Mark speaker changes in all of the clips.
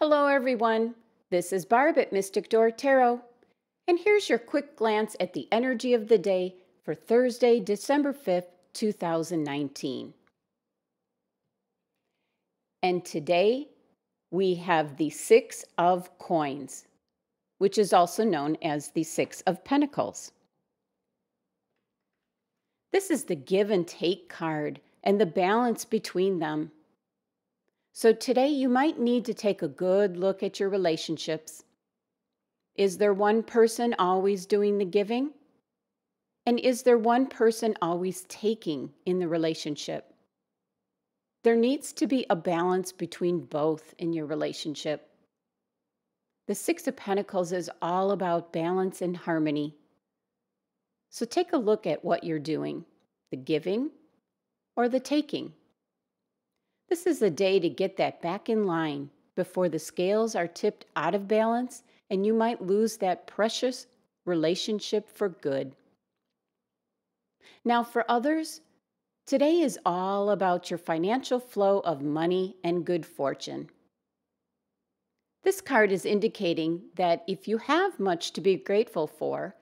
Speaker 1: Hello, everyone. This is Barb at Mystic Door Tarot. And here's your quick glance at the energy of the day for Thursday, December 5th, 2019. And today we have the Six of Coins, which is also known as the Six of Pentacles. This is the give and take card and the balance between them. So today you might need to take a good look at your relationships. Is there one person always doing the giving? And is there one person always taking in the relationship? There needs to be a balance between both in your relationship. The Six of Pentacles is all about balance and harmony. So take a look at what you're doing the giving or the taking. This is a day to get that back in line before the scales are tipped out of balance and you might lose that precious relationship for good. Now, for others, today is all about your financial flow of money and good fortune. This card is indicating that if you have much to be grateful for,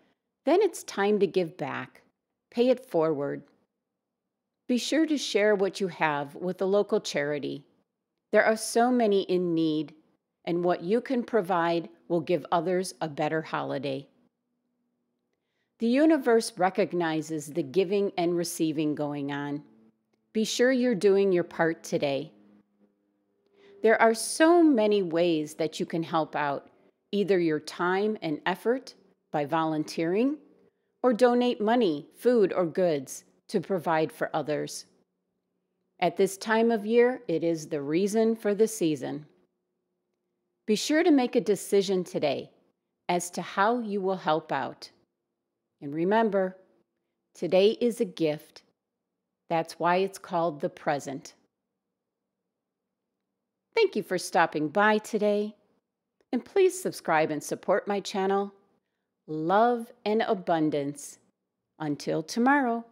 Speaker 1: then it's time to give back. Pay it forward. Be sure to share what you have with a local charity. There are so many in need, and what you can provide will give others a better holiday. The universe recognizes the giving and receiving going on. Be sure you're doing your part today. There are so many ways that you can help out, either your time and effort by volunteering, or donate money, food, or goods to provide for others. At this time of year, it is the reason for the season. Be sure to make a decision today as to how you will help out. And remember, today is a gift. That's why it's called the present. Thank you for stopping by today. And please subscribe and support my channel. Love and abundance. Until tomorrow.